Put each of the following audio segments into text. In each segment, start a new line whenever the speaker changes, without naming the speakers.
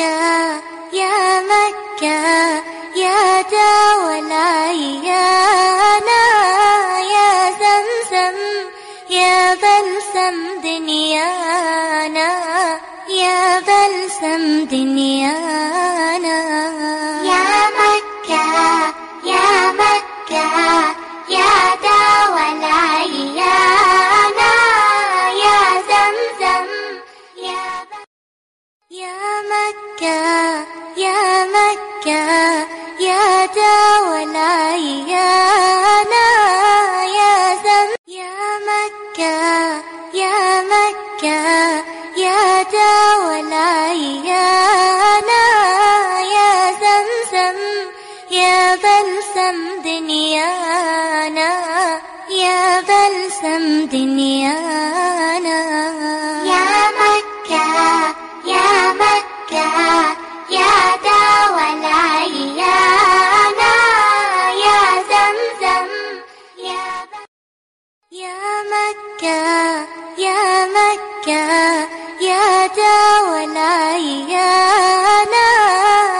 مكة يا مكة يا داوى العيانا يا زمزم يا بلسم دنيانا يا بلسم
مكة يا مكة يا داوى العيانا يا
زم يا مكة يا مكة يا داوى العيانا يا زمزم يا بلسم دنيانا يا بلسم دنيانا.
مكة يا مكة يا داوى العيانا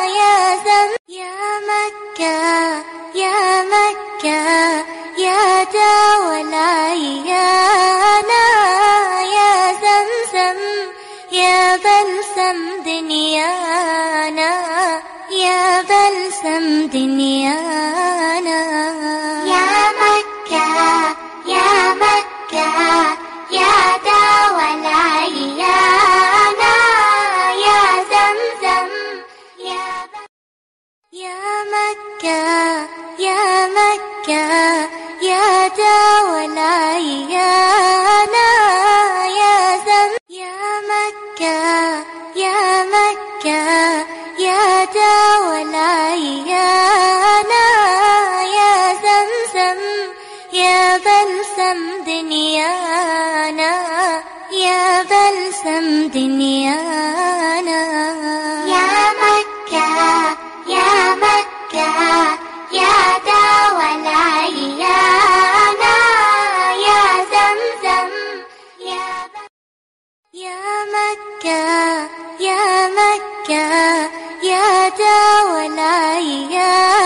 يا
زم يا مكة يا مكة يا داوى العيانا يا زمزم يا بلسم دنيانا يا بلسم دنيانا.
مكة يا مكة يا داوى العيانا بلسم دنيانا يا بلسم دنيانا
يا مكة يا مكة يا دوا العيانا يا زمزم يا يا مكة يا مكة يا دوا العيانا